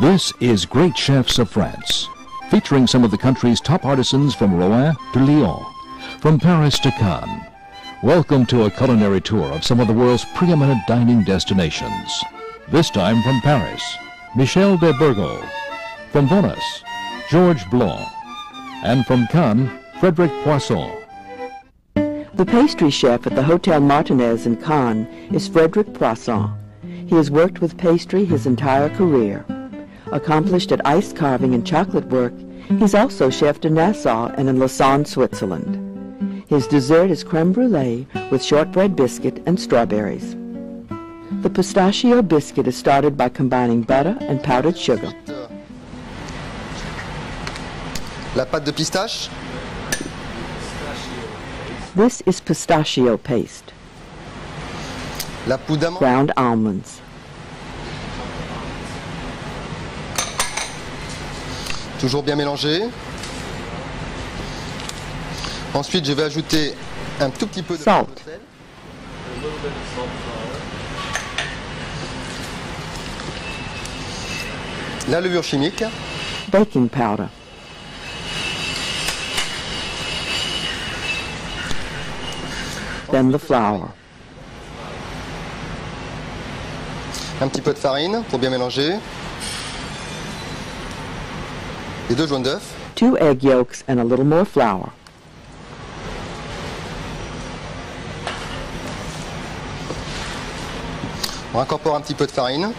This is Great Chefs of France, featuring some of the country's top artisans from Rouen to Lyon, from Paris to Cannes. Welcome to a culinary tour of some of the world's preeminent dining destinations. This time from Paris, Michel Del Burgo. From Vonnas, Georges Blanc. And from Cannes, Frederic Poisson. The pastry chef at the Hotel Martinez in Cannes is Frederic Poisson. He has worked with pastry his entire career. Accomplished at ice carving and chocolate work, he's also chef de Nassau and in Lausanne, Switzerland. His dessert is creme brulee with shortbread biscuit and strawberries. The pistachio biscuit is started by combining butter and powdered sugar. La pâte de pistache, This is pistachio paste, la poudre ground almonds. Toujours bien mélangé. Ensuite, je vais ajouter un tout petit peu de Salt. sel. La levure chimique, baking powder, then the flour, un petit peu de farine pour bien mélanger. Les deux jaunes d'œufs. two egg yolks, and a little more flour. On incorpore un petit peu de farine.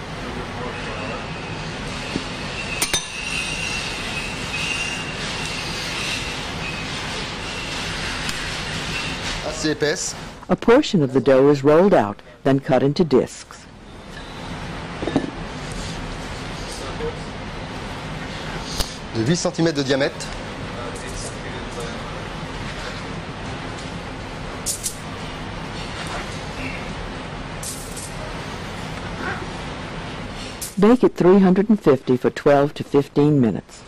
Assez épaisse. A portion of the dough is rolled out, then cut into discs. De 8 cm de diamètre. Bake at 350 for 12 to 15 minutes.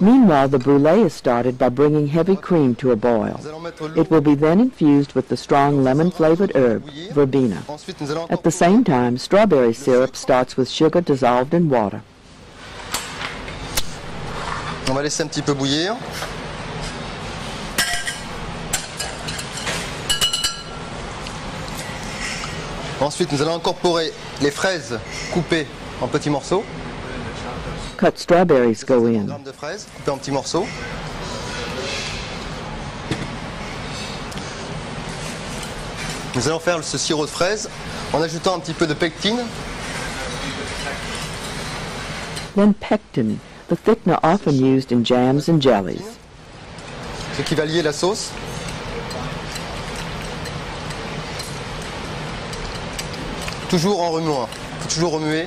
Meanwhile, the brulee is started by bringing heavy cream to a boil. Nous allons mettre l'eau It will be then infused with the strong lemon-flavored herb, verbena. Ensuite, nous allons At the same time, strawberry syrup starts with sugar dissolved in water. On va laisser un petit peu bouillir. Ensuite, nous allons incorporer les fraises coupées en petits morceaux. Cut strawberries go in. de fraises coupées en petits morceaux. Nous allons faire ce sirop de fraises en ajoutant un petit peu de pectine, Then pectin, the thickener often used in jams and jellies. ce qui va lier la sauce? Toujours en remuant. Il faut toujours remuer.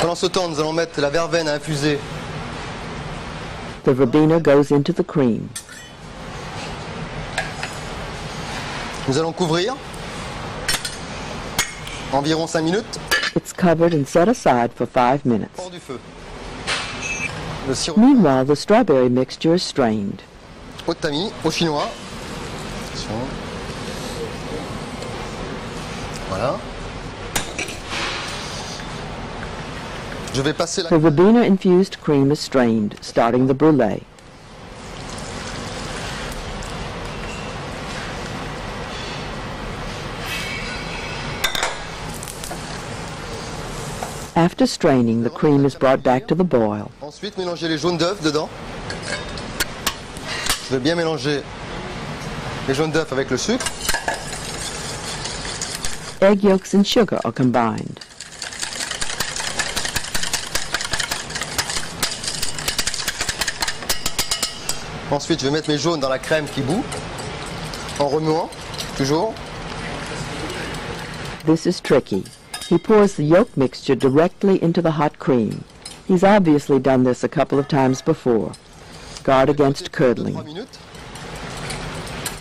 Pendant ce temps, nous allons mettre la verveine à infuser The verbena goes into the cream. Nous allons couvrir environ 5 minutes It's covered and set aside for five minutes. du feu. Meanwhile, the strawberry mixture is strained. au tamis, au chinois. Voilà. Je vais passer la... The verbena-infused cream is strained, starting the brulee. After straining, the cream is brought back to the boil. Ensuite, mélanger les jaunes d'œufs dedans. Je vais bien mélanger les jaunes d'œufs avec le sucre. Egg yolks and sugar are combined. Ensuite, je vais mettre mes jaunes dans la crème qui bout, en remuant, toujours. This is tricky. He pours the yolk mixture directly into the hot cream. He's obviously done this a couple of times before. Guard against curdling.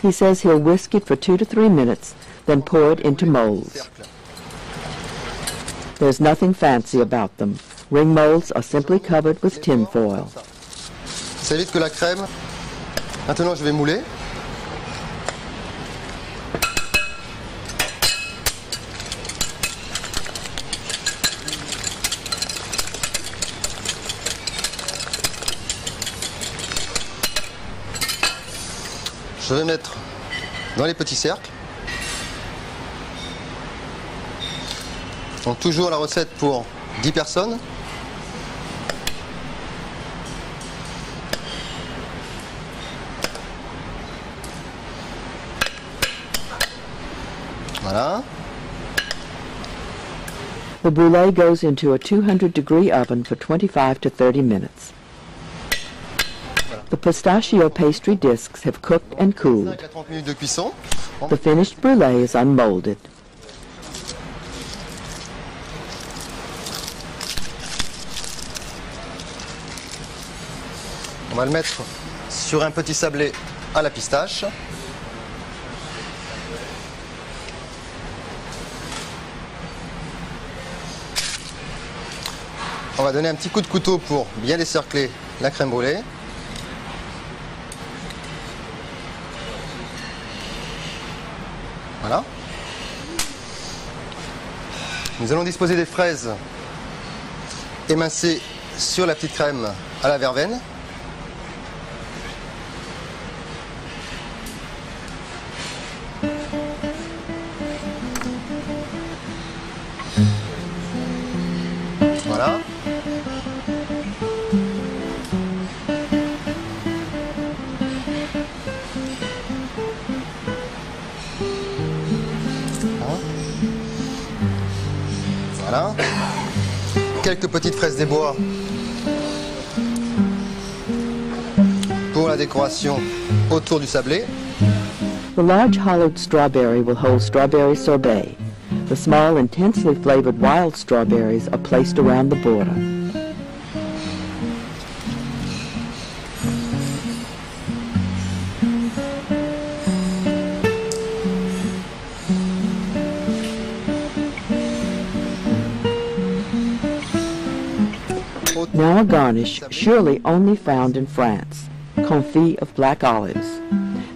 He says he'll whisk it for two to three minutes, then pour it into molds. There's nothing fancy about them. Ring molds are simply covered with tin foil. Ça évite que la crème. Maintenant, je vais mouler. Je vais mettre dans les petits cercles. Donc toujours la recette pour 10 personnes. Voilà. The brulee goes into a 200 degree oven for 25 to 30 minutes. The pistachio pastry discs have cooked and 5 cooled. à 30 minutes de cuisson. The finished brulee is unmolded. On va le mettre sur un petit sablé à la pistache. On va donner un petit coup de couteau pour bien décercler la crème brûlée. Voilà. Nous allons disposer des fraises émincées sur la petite crème à la verveine. Quelques petites fraises des bois pour la décoration autour du sablé. The large hollowed strawberry will hold strawberry sorbet. The small, intensely flavored wild strawberries are placed around the border. A garnish surely only found in France, confit of black olives.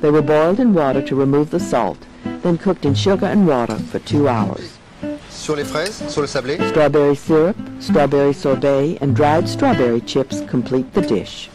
They were boiled in water to remove the salt, then cooked in sugar and water for two hours. Sur les fraises, sur le sablé. Strawberry syrup, strawberry sorbet, and dried strawberry chips complete the dish.